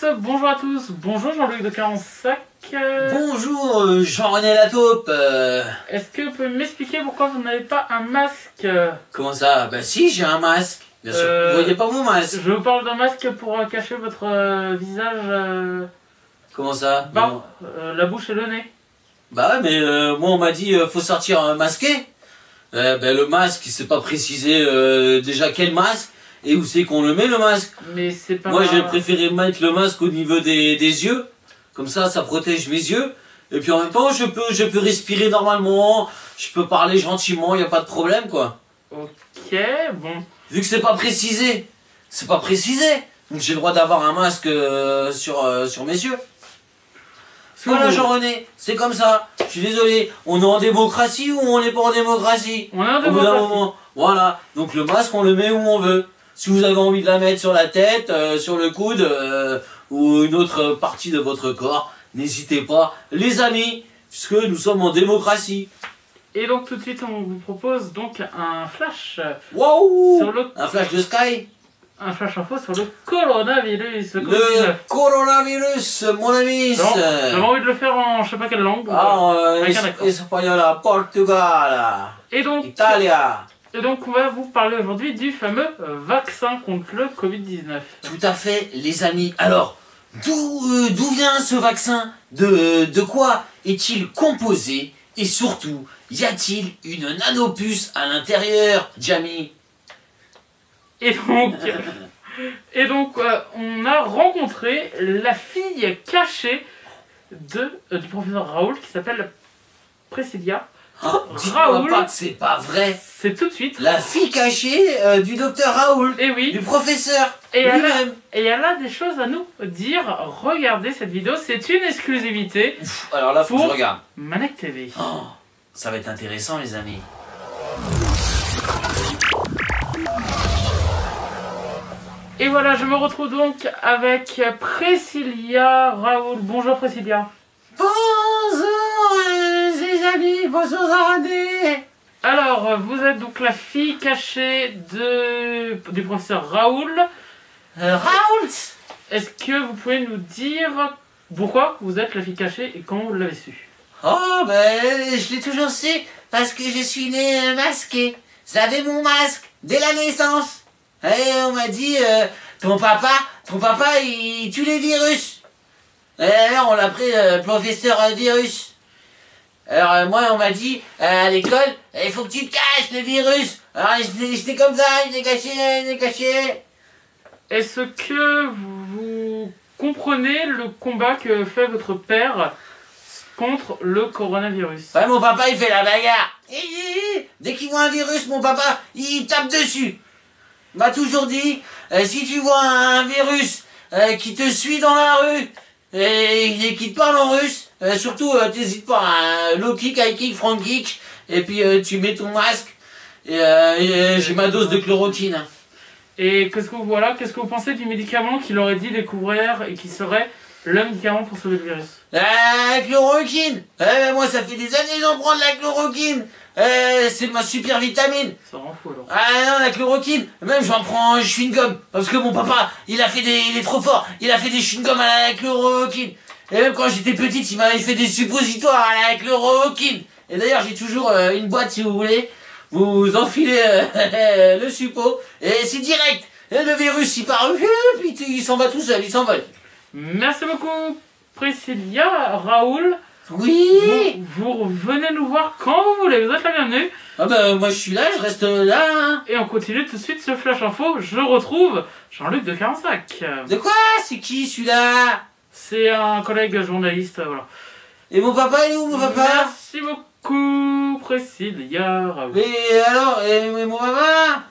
tous, bonjour à tous, bonjour Jean-Luc de Carensac. Euh, Bonjour, euh, Jean-René Lataupe. euh, Est-ce que vous pouvez m'expliquer pourquoi vous n'avez pas un masque? Comment ça? Bah si, j'ai un masque. Bien sûr. Euh, Vous voyez pas mon masque? Je vous parle d'un masque pour euh, cacher votre euh, visage, euh, Comment ça? Bah, euh, la bouche et le nez. Bah ouais, mais euh, moi on m'a dit euh, faut sortir euh, masqué. Euh, bah, le masque, il s'est pas précisé euh, déjà quel masque et où c'est qu'on le met le masque. Mais c'est pas... Moi j'ai préféré mettre le masque au niveau des, des yeux. Comme ça, ça protège mes yeux. Et puis en même temps, je peux, je peux respirer normalement, je peux parler gentiment, y a pas de problème quoi. Ok, bon. Vu que c'est pas précisé, c'est pas précisé. Donc j'ai le droit d'avoir un masque euh, sur, euh, sur mes yeux. Voilà Jean-René, c'est comme ça. Je suis désolé, on est en démocratie ou on n'est pas en démocratie? On est en Au bout d'un démocratie. moment. Voilà, donc le masque on le met où on veut. Si vous avez envie de la mettre sur la tête, euh, sur le coude euh, ou une autre partie de votre corps, n'hésitez pas, les amis, puisque nous sommes en démocratie. Et donc tout de suite on vous propose donc un flash Waouh sur le... Un flash de Sky Un flash info sur le coronavirus. Le Le Covid-19. coronavirus, mon ami J'avais envie de le faire en je sais pas quelle langue. euh, Ah, euh, accent. espagnol, Portugal, Et donc, Italia. Et donc on va vous parler aujourd'hui du fameux euh, vaccin contre le Covid-19. Tout à fait, les amis. Alors, d'où euh, vient ce vaccin? De, de quoi est-il composé? Et surtout, y a-t-il une nanopuce à l'intérieur, Jamie? Et donc, et donc euh, on a rencontré la fille cachée de, euh, du professeur Raoul qui s'appelle Priscilla. Oh, Raoul. pas que c'est pas vrai. C'est tout de suite. La fille cachée euh, du docteur Raoul, Et oui, du professeur Et elle a- lui-même. et elle a des choses à nous dire. Regardez cette vidéo, c'est une exclusivité. Pff, Alors là, faut que je regarde. Manek TV. Oh, ça va être intéressant, les amis. Et voilà, je me retrouve donc avec Priscilla Raoul. Bonjour Priscilla. Bonjour, amis. Bonjour, René. Alors, vous êtes donc la fille cachée de, du professeur Raoul. Euh, Raoul Est-ce que vous pouvez nous dire pourquoi vous êtes la fille cachée et comment vous l'avez su? Oh, ben, je l'ai toujours su, parce que je suis né euh, masqué. J'avais mon masque, dès la naissance. Et on m'a dit, euh, ton papa, ton papa, il tue les virus. Et alors, on l'a pris euh, professeur virus. Alors, euh, moi, on m'a dit, euh, à l'école, il faut que tu te caches, le virus. Alors, j'étais comme ça, j'étais caché, j'étais caché. Est-ce que vous comprenez le combat que fait votre père contre le coronavirus? Ouais, mon papa, il fait la bagarre. Dès qu'il voit un virus, mon papa, il tape dessus. Il m'a toujours dit, euh, si tu vois un virus euh, qui te suit dans la rue et, et qui te parle en russe, euh, surtout, euh, t'hésites pas, hein, low kick, high kick, front kick, et puis euh, tu mets ton masque. Et, euh, et, euh, j'ai ma dose de chloroquine. Et qu'est-ce que vous voilà, qu'est-ce que vous pensez du médicament qu'il aurait dit découvrir et qui serait le médicament pour sauver le virus? La chloroquine euh, Moi, ça fait des années que j'en prends de la chloroquine. Euh, c'est ma super vitamine. Ça rend fou alors. Ah non, la chloroquine, même j'en prends un chewing-gum, parce que mon papa, il a fait des, il est trop fort, il a fait des chewing-gums à la chloroquine. Et même quand j'étais petite, il m'avait fait des suppositoires à la chloroquine. Et d'ailleurs, j'ai toujours euh, une boîte si vous voulez. Vous enfilez euh, le suppo, et c'est direct. Et le virus, il part, puis il s'en va tout seul, il s'envole. Merci beaucoup Priscilla, Raoul. Oui Vous, vous venez nous voir quand vous voulez, vous êtes la bienvenue. Ah bah moi je suis là, je reste là. hein. Et on continue tout de suite ce flash info. Je retrouve Jean-Luc de Carensac. De quoi? C'est qui celui-là? C'est un collègue journaliste, euh, voilà. Et mon papa, il est où mon papa? Merci beaucoup Priscilla. Mais alors, et, mon papa?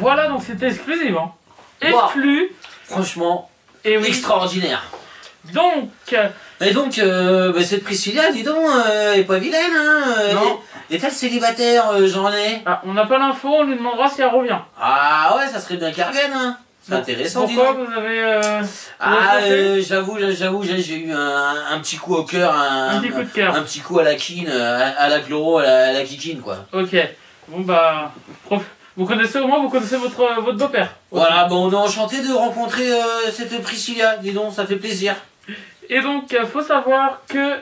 Voilà donc c'était exclusif. Hein. Wow. Exclu. Franchement, Et oui. extraordinaire. Donc, euh, Et donc, euh, bah, cette Priscilla, dis donc, euh, elle est pas vilaine, hein euh, Non. Et est-elle célibataire, euh, j'en ai ah, on n'a pas l'info, on lui demandera si elle revient. Ah ouais, ça serait bien qu'elle revienne, hein C'est intéressant, Pourquoi vous avez... euh, Ah, euh, j'avoue, j'avoue, j'ai eu un, un petit coup au cœur, un, un petit coup de cœur. un petit coup à la quine, à, à la chloro, à la, à la kikine, quoi. Ok. Bon bah, prof- Vous connaissez au moins, vous connaissez votre, votre beau-père. Voilà, bon, on est enchanté de rencontrer euh, cette Priscilla, dis donc, ça fait plaisir. Et donc, il faut savoir que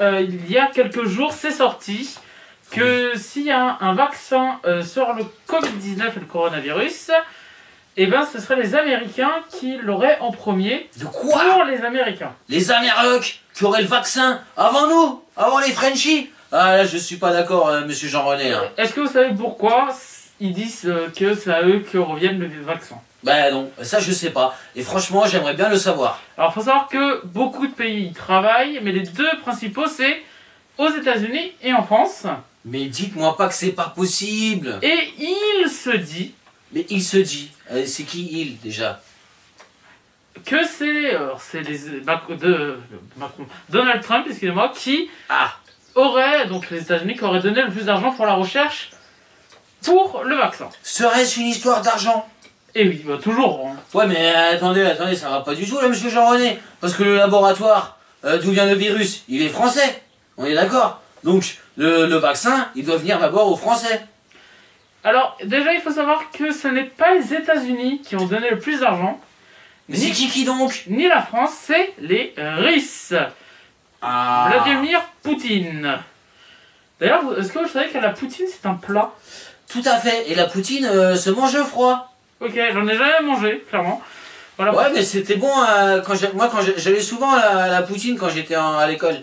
il y a quelques jours, c'est sorti que s'il y a un, vaccin euh, sur le Covid-19 et le coronavirus, eh ben, ce seraient les Américains qui l'auraient en premier. De quoi? Pour les Américains. Les Amérocs qui auraient le vaccin avant nous, avant les Frenchies? Ah là, je suis pas d'accord, euh, monsieur Jean-René. hein. Est-ce que vous savez pourquoi ils disent euh, que c'est à eux que reviennent les vaccins Ben non, ça je sais pas. Et franchement, j'aimerais bien le savoir. Alors, il faut savoir que beaucoup de pays y travaillent, mais les deux principaux, c'est aux États-Unis et en France. Mais dites-moi pas que c'est pas possible. Et il se dit Mais il se dit, euh, c'est qui il déjà que c'est alors, c'est les Mac- de, Macron, Donald Trump, excusez-moi, qui Ah, aurait donc les États-Unis qui auraient donné le plus d'argent pour la recherche pour le vaccin. serait-ce une histoire d'argent Et oui, bah, toujours. hein. Ouais, mais euh, attendez, attendez, ça va pas du tout là, monsieur Jean-René. Parce que le laboratoire euh, d'où vient le virus, il est français. On est d'accord Donc, le, le vaccin, il doit venir d'abord aux Français. Alors déjà, il faut savoir que ce n'est pas les États-Unis qui ont donné le plus d'argent, Mais c'est qui qui donc? ni la France, c'est les Russes. Ah. Vladimir Poutine. D'ailleurs, est-ce que vous savez que la poutine c'est un plat? Tout à fait. Et la poutine euh, se mange froid. Ok, j'en ai jamais mangé, clairement. Voilà. Ouais, mais c'était bon euh, quand moi quand j'allais souvent à la, à la poutine quand j'étais à l'école.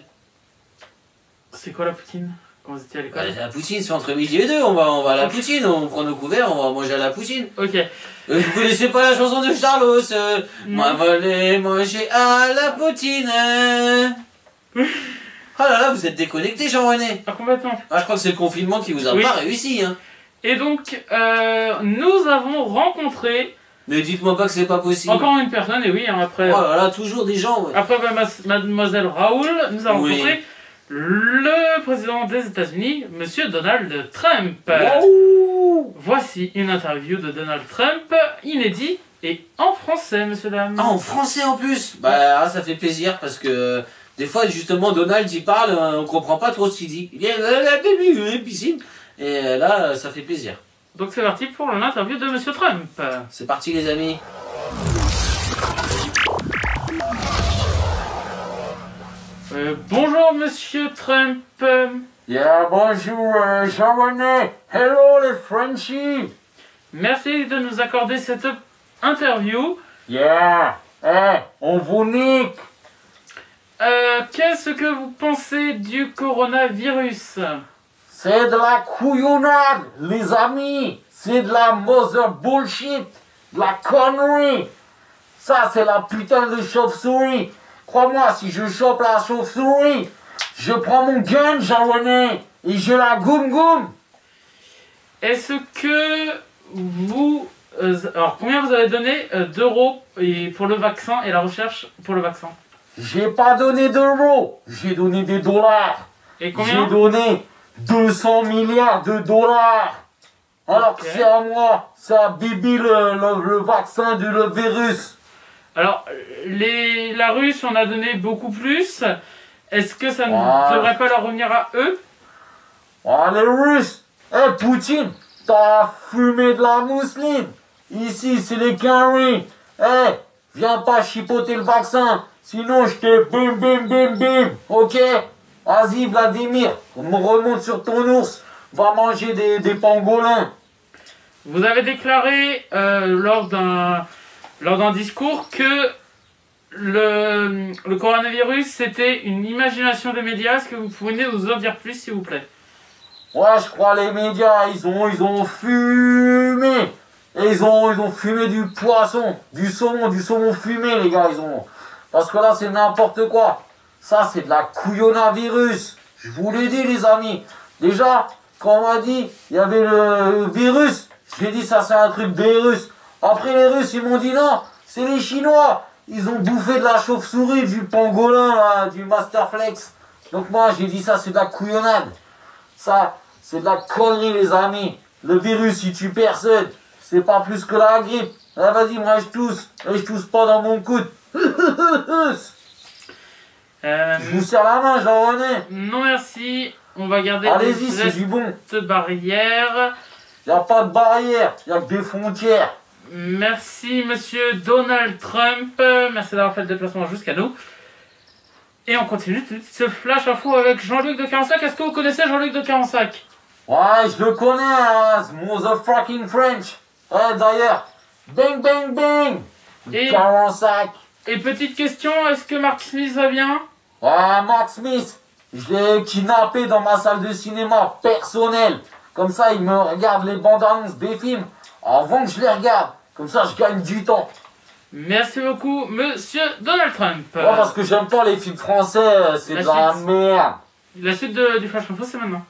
C'est quoi la poutine? Quand vous étiez à l'école Ouais, la poutine, c'est entre midi et deux. On va, on va à la poutine, on prend nos couverts, on va manger à la poutine. Ok. Euh, vous connaissez pas la chanson de Charlos euh, Moi, voler manger à la poutine. Oh là là, vous êtes déconnecté, Jean-René. Ah, complètement. Ah, je crois que c'est le confinement qui vous a Oui. pas réussi. Hein. Et donc, euh, nous avons rencontré Mais dites-moi pas que c'est pas possible. encore une personne, et oui, hein, après, Oh là là, toujours des gens. ouais. après Mama- Mademoiselle Raoul, nous avons Oui. rencontré le président des États-Unis, Monsieur Donald Trump. Wouh Voici une interview de Donald Trump, inédit et en français, monsieur dame. Ah, en français en plus? Bah, ah, ça fait plaisir parce que des fois, justement, Donald il parle, euh, on comprend pas trop ce qu'il dit. Il vient euh, la piscine. Et euh, là, ça fait plaisir. Donc c'est parti pour l'interview de monsieur Trump. C'est parti, les amis. Euh, bonjour monsieur Trump. Yeah, bonjour, euh, Jean-René. Hello, les Frenchies. Merci de nous accorder cette interview. Yeah. Eh, on vous nique. Euh, Qu'est-ce que vous pensez du coronavirus? C'est de la couillonnade, les amis. C'est de la mother bullshit, de la connerie. Ça, c'est la putain de chauve-souris. Crois-moi, si je chope la chauve-souris, je prends mon gun, Jean-René, et je la goum goum. Est-ce que vous... euh, alors combien vous avez donné euh, d'euros pour le vaccin et la recherche pour le vaccin? J'ai pas donné d'euros, j'ai donné des dollars. Et J'ai combien donné 200 milliards de dollars. Alors que c'est à moi, c'est à Bibi le, le, le vaccin du le virus. Alors, les, la Russe, on a donné beaucoup plus. Est-ce que ça ne Ouais. devrait pas leur revenir à eux? Oh, les Russes Eh, Poutine T'as fumé de la mousseline Ici, c'est les Carrés Eh, viens pas chipoter le vaccin, sinon je te bim bim bim bim, ok? Vas-y, Vladimir, on remonte sur ton ours, va manger des, des pangolins. Vous avez déclaré euh, lors d'un lors d'un discours que le, coronavirus c'était une imagination des médias. Est-ce que vous pouvez nous en dire plus, s'il vous plaît? Ouais, je crois les médias, ils ont, fumé. Ils ont, fumé du poisson, du saumon, du saumon fumé, les gars, ils ont. Parce que là, c'est n'importe quoi. Ça, c'est de la couillonavirus. Je vous l'ai dit, les amis. Déjà, quand on m'a dit, il y avait le virus, j'ai dit, ça, c'est un truc Russes. Après, les Russes, ils m'ont dit, non, c'est les Chinois. Ils ont bouffé de la chauve-souris, du pangolin, là, du Masterflex. Donc moi, j'ai dit, ça, c'est de la couillonnade. Ça, c'est de la connerie, les amis. Le virus, il tue personne. C'est pas plus que la grippe. Ah, vas-y, moi, je tousse. Et je tousse pas dans mon coude. Euh, Je vous serre la main, Jean-René. Non merci. On va garder Allez-y, c'est du bon. gestes barrières. Y a pas de barrière, y a que des frontières. Merci, monsieur Donald Trump. Merci d'avoir fait le déplacement jusqu'à nous. Et on continue tout de suite ce flash info avec Jean-Luc de Carensac. Est-ce que vous connaissez Jean-Luc de Carensac? Ouais, je le connais, hein, ce motherfucking French. Ouais, d'ailleurs, bang bang bang. Et- 45. Et petite question, est-ce que Mark Smith va bien? Ouais, Mark Smith, je l'ai kidnappé dans ma salle de cinéma personnelle. Comme ça, il me regarde les bandes annonces des films avant que je les regarde. Comme ça, je gagne du temps. Merci beaucoup, monsieur Donald Trump. Ouais, parce que j'aime pas les films français, euh, c'est de la merde. La suite de- du flash info, c'est maintenant.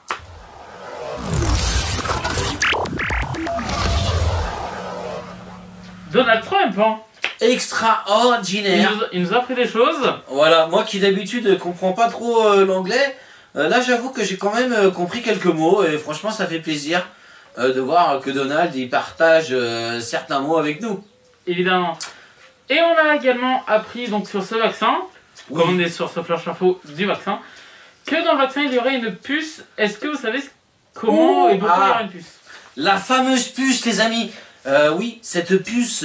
Donald Trump, hein il, Extraordinaire. nous, il nous a appris des choses. Voilà, moi qui d'habitude comprends pas trop euh, l'anglais, euh, là j'avoue que j'ai quand même euh, compris quelques mots et franchement ça fait plaisir euh, de voir que Donald il partage euh, certains mots avec nous. Évidemment. Et on a également appris donc sur ce vaccin, Oui. comme on est sur ce flash info du vaccin, que dans le vaccin il y aurait une puce. Est-ce que vous savez comment et pourquoi il y ah. aura une puce? La fameuse puce les amis, Euh, oui, cette puce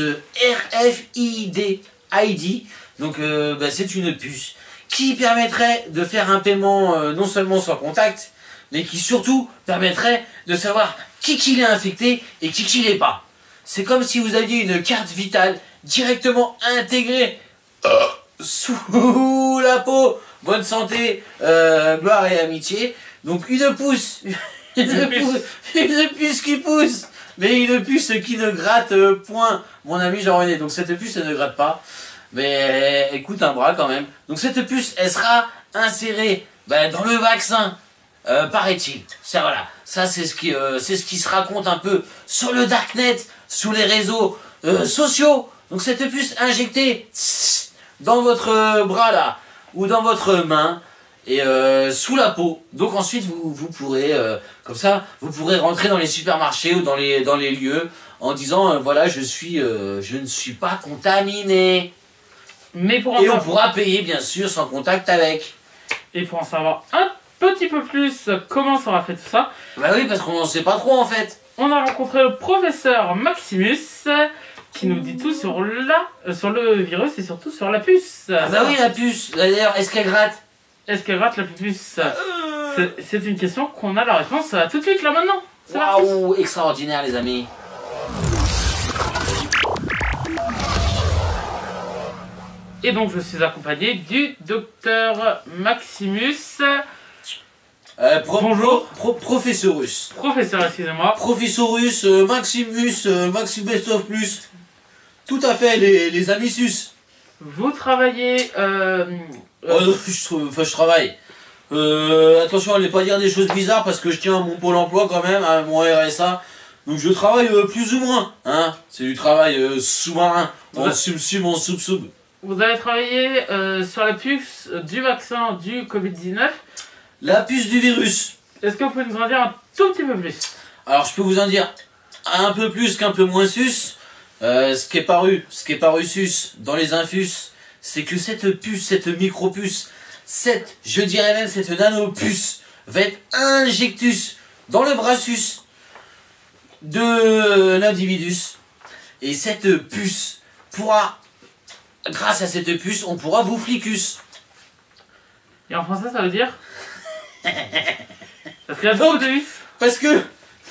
RFID ID, donc bah, c'est une puce qui permettrait de faire un paiement non seulement sans contact, mais qui surtout permettrait de savoir qui qui l'est infecté et qui qui l'est pas. C'est comme si vous aviez une carte vitale directement intégrée euh, sous la peau. Bonne santé, euh, gloire et amitié. Donc une pouce, une puce. une puce qui pousse, mais une puce qui ne gratte point. Mon ami Jean-René. Donc cette puce, elle ne gratte pas, mais elle coûte un bras quand même. Donc cette puce, elle sera insérée ben, dans le vaccin. Euh, paraît-il. Ça voilà, ça c'est ce qui euh, c'est ce qui se raconte un peu sur le darknet, sur les réseaux euh, sociaux. Donc cette puce injectée dans votre bras là ou dans votre main et sous la peau. Donc ensuite vous, vous pourrez comme ça vous pourrez rentrer dans les supermarchés ou dans les dans les lieux en disant voilà je suis je ne suis pas contaminé Mais pour en, et on savoir, pourra payer bien sûr sans contact avec. et pour en savoir un petit peu plus comment sera fait tout ça, Bah oui parce qu'on n'en sait pas trop en fait. on a rencontré le professeur Maximus qui nous dit tout sur, la, euh, sur le virus et surtout sur la puce. Ah bah oui la puce. D'ailleurs est-ce qu'elle gratte? Est-ce qu'elle rate la puce? C'est- C'est une question qu'on a la réponse euh, tout de suite là maintenant. Waouh extraordinaire les amis. Et donc je suis accompagné du docteur Maximus, Euh, pro- Bonjour. pro- professorus. professeur excusez-moi. Professorus, euh, Maximus, euh, Maximus of Plus. Tout à fait, les, les amis sus. Vous travaillez... Euh, Oh, euh, non, je, enfin, je travaille. Attention à ne pas dire des choses bizarres parce que je tiens à mon pôle emploi quand même, à mon RSA. Donc je travaille plus ou moins. Hein C'est du travail sous-marin. En Ouais. sub-sub, en sub-sub. vous avez travaillé sur la puce du vaccin du Covid-19. La puce du virus. Est-ce que vous pouvez nous en dire un tout petit peu plus? Alors je peux vous en dire un peu plus qu'un peu moins sus. Euh, ce qui est paru, ce qui est paru sus dans les infus, c'est que cette puce, cette micro-puce, cette, je dirais même cette nano-puce, va être injectus dans le brassus de l'individus. Et cette puce pourra, grâce à cette puce, on pourra vous flicus. Et en français ça veut dire? Parce us. Parce que,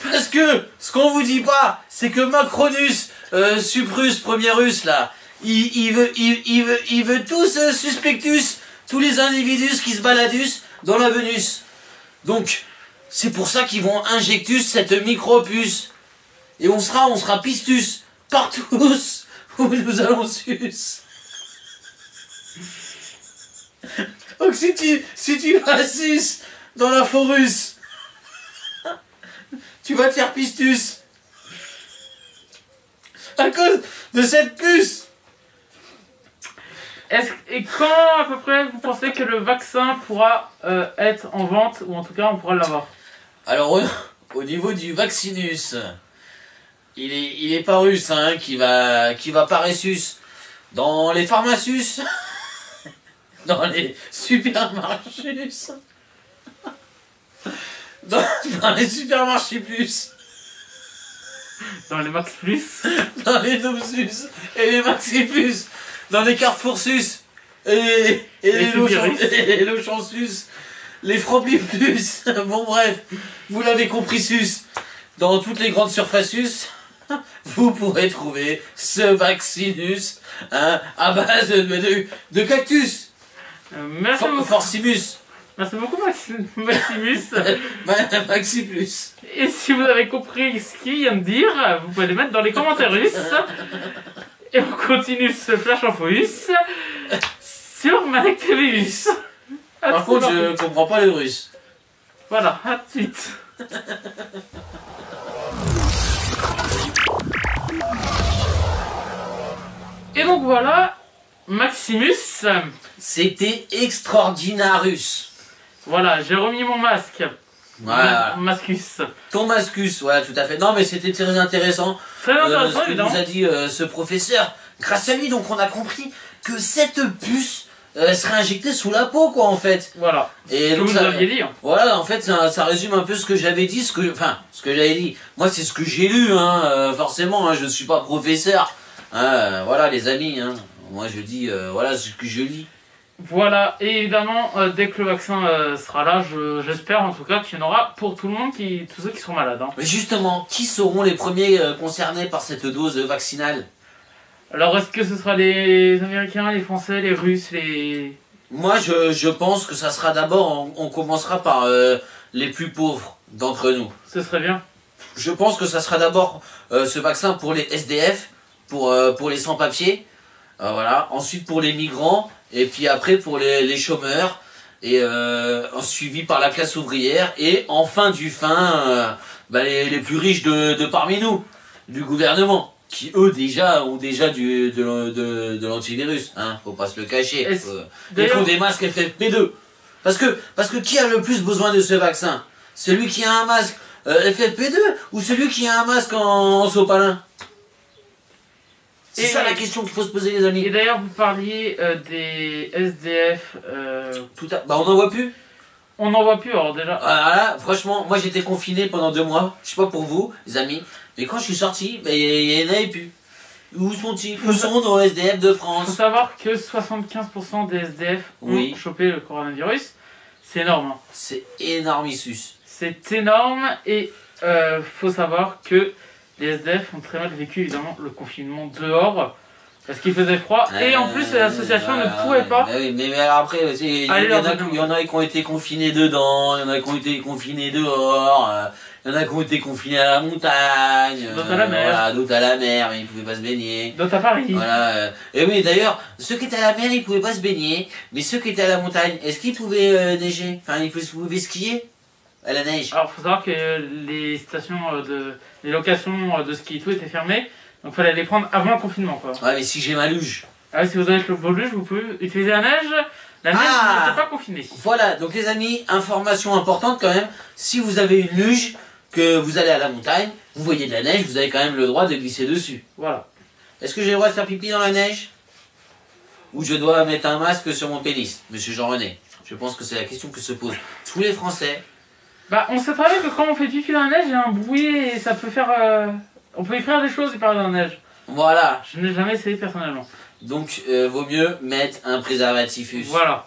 parce que, ce qu'on vous dit pas, c'est que Macronus, euh, Suprus, premier russe, là, il, il veut, il, il veut, il veut tous euh, suspectus, tous les individus qui se baladus dans la Venus. Donc, c'est pour ça qu'ils vont injectus cette micro-puce. Et on sera, on sera pistus, partout où nous allons sus. Donc si tu, si tu vas sus dans la forus, tu vas te faire pistus. À cause de cette puce. Est-ce- et quand à peu près vous pensez que le vaccin pourra euh, être en vente ou en tout cas on pourra l'avoir? Alors au, au niveau du vaccinus, il est, il est paru ça, hein, qui va, qui va paressus dans les pharmacius, dans les supermarchés, dans, dans les supermarchés plus. Dans les Max Plus. dans les Nomsus et les Maxipus, dans les Carrefoursus et les, et Les les, les Frampliflus. Bon, bref, vous l'avez compris, sus. Dans toutes les grandes surfaces, vous pourrez trouver ce vaccinus hein, à base de, de, de cactus. Euh, merci, For- beaucoup. Forcimus. Merci beaucoup, Maxi- Maximus. Ma- Maxiplus. Et si vous avez compris ce qu'il vient de dire, vous pouvez les mettre dans les commentaires russes. Et on continue ce flash infous sur Malek. À Par contre, je comprends pas le russe. Voilà, à tout de suite. Et donc voilà, Maximus. C'était extraordinarus. Voilà, j'ai remis mon masque. Voilà. Ma- Mascus. Ton mascus, voilà, tout à fait. Non, mais c'était très intéressant. Très euh, intéressant, ce que nous a dit euh, ce professeur. Grâce à lui, donc, on a compris que cette puce euh, serait injectée sous la peau, quoi, en fait. Voilà, Et donc, vous ça, aviez dit. hein. voilà, en fait, ça, ça résume un peu ce que j'avais dit, ce que, enfin, ce que j'avais dit. Moi, c'est ce que j'ai lu, hein, euh, forcément, hein, je ne suis pas professeur. Hein, euh, voilà, les amis. Moi, je dis, euh, voilà ce que je lis. Voilà, et évidemment, euh, dès que le vaccin euh, sera là, je- j'espère en tout cas qu'il y en aura pour tout le monde, qui, tous ceux qui sont malades. hein. Mais justement, qui seront les premiers euh, concernés par cette dose vaccinale? Alors, est-ce que ce sera les Américains, les Français, les Russes, les. Moi, je, je pense que ça sera d'abord, on, on commencera par les plus pauvres d'entre nous. Ce serait bien. Je pense que ça sera d'abord ce vaccin pour les SDF, pour, pour les sans-papiers, voilà. Ensuite pour les migrants, et puis après pour les, les chômeurs, et euh, suivi par la classe ouvrière, et enfin du fin, euh, bah, les, les plus riches de, de parmi nous, du gouvernement, qui eux déjà ont déjà du, de, l'an- de, de l'antivirus, hein, faut pas se le cacher. Faut- Ils font des masques FFP2. Parce que, parce que qui a le plus besoin de ce vaccin? Celui qui a un masque euh, FFP2 ou celui qui a un masque en, en sopalin? C'est ça la question qu'il faut se poser les amis. et d'ailleurs, vous parliez euh, des SDF. euh, Tout à... Bah on n'en voit plus. on n'en voit plus, alors déjà. Voilà, franchement, moi j'étais confiné pendant deux mois. Je sais pas pour vous, les amis. Mais quand je suis sorti, bah, il y, en avait plus. Où sont-ils? Où sont nos SDF de Il faut France savoir que 75% des SDF ont Oui. chopé le coronavirus. C'est énorme. hein. C'est énormissus. C'est énorme et euh, faut savoir que les SDF ont très mal vécu évidemment le confinement dehors parce qu'il faisait froid et en plus les associations Euh, ne pouvaient pas. mais oui, mais, mais après, il y, en a qui- donner. il y en a qui ont été confinés dedans, il y en a qui ont été confinés dehors, euh, il y en a qui ont été confinés à la montagne, euh, D'autres à la mer. voilà, d'autres à la mer, mais ils pouvaient pas se baigner. D'autres à Paris. Voilà. euh, Et oui, d'ailleurs, ceux qui étaient à la mer, ils pouvaient pas se baigner, mais ceux qui étaient à la montagne, est-ce qu'ils pouvaient euh, neiger? Enfin, ils pouvaient, pouvaient skier à la neige? Alors faut savoir que les stations euh, de les locations euh, de ski et tout étaient fermées donc fallait les prendre avant le confinement quoi. Ouais, mais si j'ai ma luge. Ah, si vous avez le beau luge, vous pouvez utiliser la neige. La neige Ah. n'était pas confinée. Voilà, donc les amis, information importante quand même, si vous avez une luge, que vous allez à la montagne, vous voyez de la neige, vous avez quand même le droit de glisser dessus. Voilà. Est-ce que j'ai le droit de faire pipi dans la neige? Ou je dois mettre un masque sur mon pénis? Monsieur Jean-René, je pense que c'est la question que se posent tous les Français. Bah on sait très bien que quand on fait pipi dans la neige, il y a un bruit et ça peut faire. euh, On peut y faire des choses y parler dans la neige. Voilà, Je n'ai jamais essayé personnellement. donc euh, vaut mieux mettre un préservatifus. Voilà.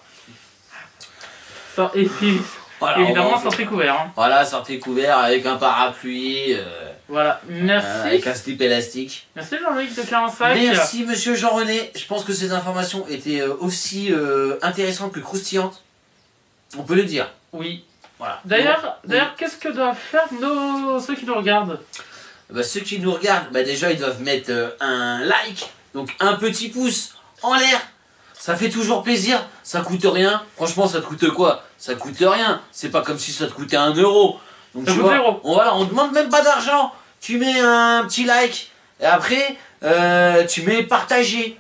Ça- Et puis, Voilà, évidemment, on va- sortez couvert. Hein. Voilà, sortez couvert avec un parapluie, euh, Voilà. Merci. avec un slip élastique. Merci Jean-Luc de 45. Merci Monsieur Jean-René. Je pense que ces informations étaient euh, aussi euh, intéressantes que croustillantes. On peut le dire. Oui. Voilà. D'ailleurs, Oui. qu'est-ce que doivent faire nos ceux qui nous regardent Bah, ceux qui nous regardent, bah, déjà ils doivent mettre euh, un like, donc un petit pouce en l'air. Ça fait toujours plaisir, ça coûte rien. Franchement, ça te coûte quoi? Ça coûte rien. C'est pas comme si ça te coûtait un euro. Donc tu vois, on, voilà, on demande même pas d'argent. Tu mets un petit like et après euh, tu mets partager.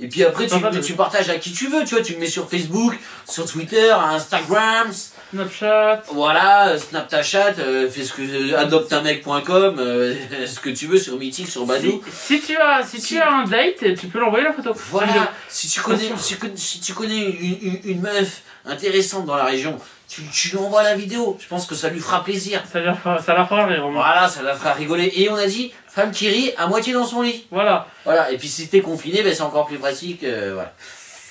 Et puis après tu, tu partages à qui tu veux, tu vois, tu le mets sur Facebook, sur Twitter, Instagram, Snapchat. voilà, euh, Snapchat, euh, fais ce que euh, adopteunmec.com, euh, ce que tu veux sur Mythique, sur Badou. Si, si tu as, si, Si. tu as un date, tu peux l'envoyer la photo. La. Voilà, si tu connais, si, tu- si tu connais une, une- une meuf intéressante dans la région, tu, tu lui envoies la vidéo. Je pense que ça lui fera plaisir. Ça, leur fera- ça la fera rire. Voilà, ça la fera rigoler. Et on a dit Femme qui rit à moitié dans son lit. Voilà. Voilà, et puis si t'es confiné, ben, c'est encore plus pratique. euh, voilà.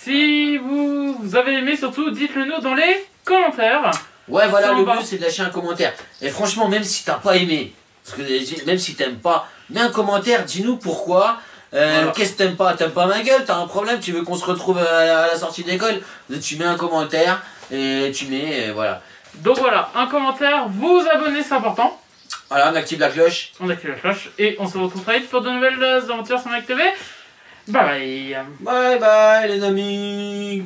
Si vous, vous avez aimé, surtout, dites-le nous dans les commentaires. Ouais, voilà, le but c'est de lâcher un commentaire. Et franchement, même si t'as pas aimé, parce que même si t'aimes pas, mets un commentaire, dis-nous pourquoi. Euh, Voilà. Qu'est-ce que t'aimes pas? T'aimes pas ma gueule? T'as un problème? Tu veux qu'on se retrouve à, la sortie d'école Tu mets un commentaire et tu mets, voilà. Donc voilà, un commentaire, vous abonner, c'est important. Voilà, on active la cloche. On active la cloche et on se retrouve très vite pour de nouvelles euh, aventures sur Mac TV. Bye bye. Bye bye les amis.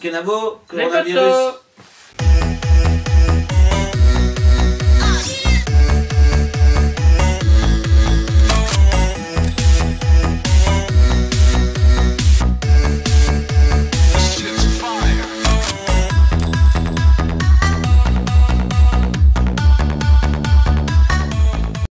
Kenavo, Les coronavirus.